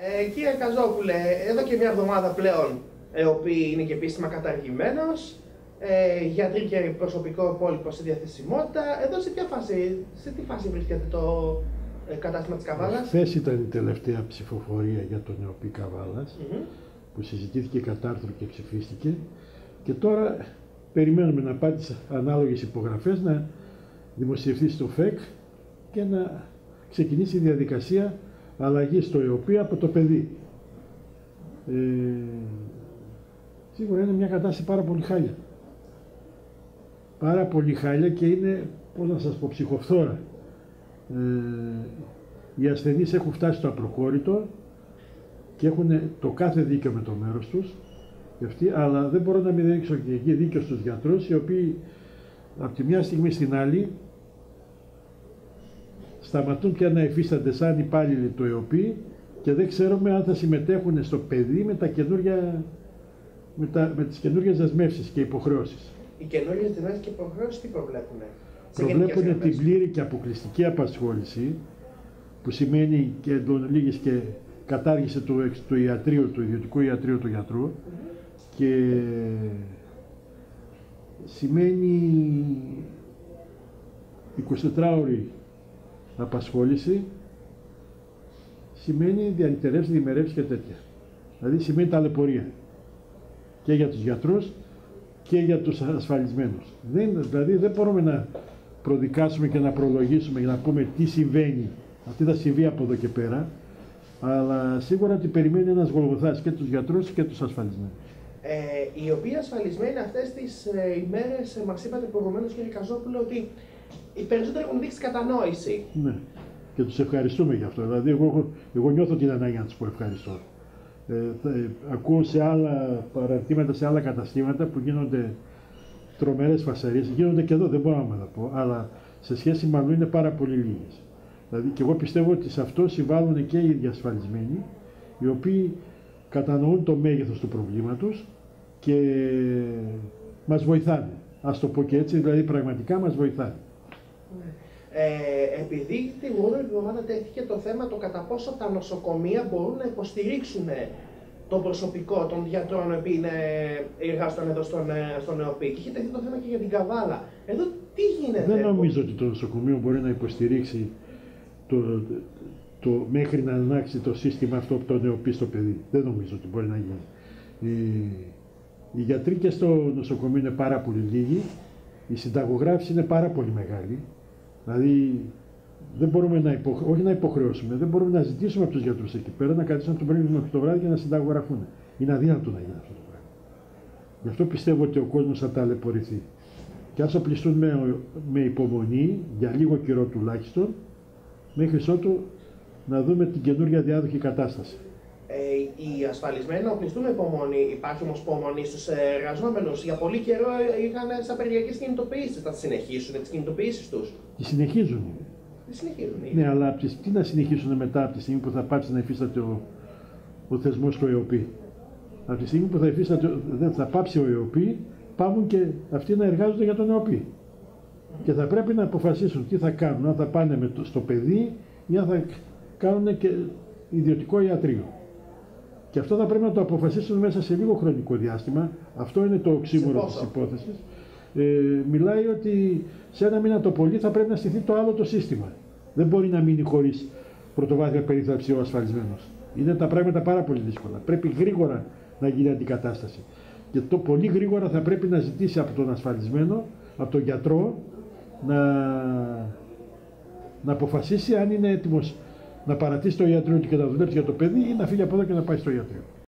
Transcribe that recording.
Ε, κύριε Καζόπουλε, εδώ και μια εβδομάδα πλέον, ε, ο οποίο είναι και επίσημα καταργημένος, ε, γιατροί και προσωπικό υπόλοιπο σε διαθεσιμότητα. Εδώ σε ποια φάση, σε τι φάση βρίσκεται το ε, κατάστημα της Καβάλας; Χθες ήταν η τελευταία ψηφοφορία για τον ΕΟΠΗ Καβάλας, Μμμ. που συζητήθηκε κατά άρθρο και ψηφίστηκε και τώρα περιμένουμε να πάει τις ανάλογες υπογραφές να δημοσιευθεί στο ΦΕΚ και να ξεκινήσει η διαδικασία αλλαγής στο ΕΟΠΗ από το παιδί. Ε, σίγουρα είναι μια κατάσταση πάρα πολύ χάλια. Πάρα πολύ χάλια και είναι, πώς να σας πω, ψυχοφθόρα. Ε, οι ασθενείς έχουν φτάσει στο απροχώρητο και έχουν το κάθε δίκιο με το μέρος τους, και αυτοί, αλλά δεν μπορώ να μην δείξω και εκεί δίκιο στους γιατρούς, οι οποίοι από τη μια στιγμή στην άλλη σταματούν πια να υφίστανται σαν υπάλληλοι του ΕΟΠΗ και δεν ξέρουμε αν θα συμμετέχουν στο παιδί με, τα καινούργια, με, τα, με τις καινούργιες δεσμεύσεις και υποχρεώσεις. Οι καινούριε δυνάμει και υποχρεώσεις τι προβλέπουν; σε γενικές Προβλέπουν γραμμές; την πλήρη και αποκλειστική απασχόληση που σημαίνει και εντός λίγης και κατάργηση του, εξ- του ιατρίου, του ιδιωτικού ιατρίου του γιατρού και σημαίνει 24 ώρη απασχόληση σημαίνει διαλυτερεύσεις, διμερεύσεις και τέτοια. Δηλαδή σημαίνει ταλαιπωρία και για τους γιατρούς και για τους ασφαλισμένους. Δεν, δηλαδή δεν μπορούμε να προδικάσουμε και να προλογίσουμε για να πούμε τι συμβαίνει, τι θα συμβεί από εδώ και πέρα, αλλά σίγουρα ότι περιμένει ένας γολγοθάς και τους γιατρούς και τους ασφαλισμένους. Ε, οι οποίοι ασφαλισμένοι αυτές τις ε, ημέρες, ε, μας είπατε προηγουμένως, κύριε Καζόπουλο, ότι οι περισσότεροι έχουν δείξει κατανόηση. Ναι. Και τους ευχαριστούμε γι' αυτό. Δηλαδή, εγώ, έχω- εγώ νιώθω την ανάγκη να τους πω ευχαριστώ. Ε, θα- ε, ακούω σε άλλα παραρτήματα, σε άλλα καταστήματα που γίνονται τρομερές φασαρίες. Γίνονται και εδώ, δεν μπορώ να τα πω, αλλά σε σχέση με αλλού είναι πάρα πολύ λίγες. Δηλαδή, και εγώ πιστεύω ότι σε αυτό συμβάλλουν και οι διασφαλισμένοι, οι οποίοι κατανοούν το μέγεθος του προβλήματος και μας βοηθάνε. Ας το πω και έτσι, δηλαδή πραγματικά μας βοηθάνε. Ε, επειδή την προηγούμενη εβδομάδα τέθηκε το θέμα το κατά πόσο τα νοσοκομεία μπορούν να υποστηρίξουν τον προσωπικό των γιατρών που είναι, εργάζονταν εδώ στον, ε, στον ΕΟΠΗ. Και είχε τεθεί το θέμα και για την Καβάλα. Εδώ τι γίνεται; Δεν νομίζω ότι το νοσοκομείο μπορεί να υποστηρίξει το, το, μέχρι να αλλάξει το σύστημα αυτό που το νεοποιεί στο παιδί. Δεν νομίζω ότι μπορεί να γίνει. Οι, οι γιατροί και στο νοσοκομείο είναι πάρα πολύ λίγοι, η συνταγογράφηση είναι πάρα πολύ μεγάλη. Δηλαδή δεν μπορούμε να, υπο, όχι να υποχρεώσουμε, δεν μπορούμε να ζητήσουμε από τους γιατρούς εκεί πέρα να καθίσουν το πρωί μέχρι το βράδυ και να συνταγογραφούν. Είναι αδύνατο να γίνει αυτό το πράγμα. Γι' αυτό πιστεύω ότι ο κόσμος θα ταλαιπωρηθεί. Και ας οπλιστούν με, με υπομονή, για λίγο καιρό τουλάχιστον, μέχρι ότου να δούμε την καινούργια διάδοχη κατάσταση. Ε, οι ασφαλισμένοι να οπλιστούν με υπομονή. Υπάρχει όμως υπομονή στους εργαζόμενους. Για πολύ καιρό είχαν σαν απεργιακές κινητοποιήσεις. Θα τις συνεχίσουν τις κινητοποιήσεις τους; Τις συνεχίζουν. Τις συνεχίζουν. Ναι, αλλά από τις- τι να συνεχίσουν μετά από τη στιγμή που θα πάψει να υφίσταται ο, ο θεσμός του ΕΟΠΗ. Από τη στιγμή που θα, υφίσταται, ο- δεν θα πάψει ο ΕΟΠΗ, πάβουν και αυτοί να εργάζονται για τον ΕΟΠΗ. Και θα πρέπει να αποφασίσουν τι θα κάνουν, αν θα πάνε με το, στο παιδί ή αν θα κάνουν και ιδιωτικό ιατρείο. Και αυτό θα πρέπει να το αποφασίσουν μέσα σε λίγο χρονικό διάστημα. Αυτό είναι το οξύμορο πόσο; της υπόθεσης. Ε, μιλάει ότι σε ένα μήνα το πολύ θα πρέπει να στηθεί το άλλο το σύστημα. Δεν μπορεί να μείνει χωρίς πρωτοβάθμια περίθαλψη ο ασφαλισμένος. Είναι τα πράγματα πάρα πολύ δύσκολα. Πρέπει γρήγορα να γίνει αντικατάσταση. Και το πολύ γρήγορα θα πρέπει να ζητήσει από τον ασφαλισμένο, από τον γιατρό, να, να αποφασίσει αν είναι έτοιμος να παρατήσει το ιατρείο του και να δουλέψει για το παιδί ή να φύγει από εδώ και να πάει στο ιατρείο.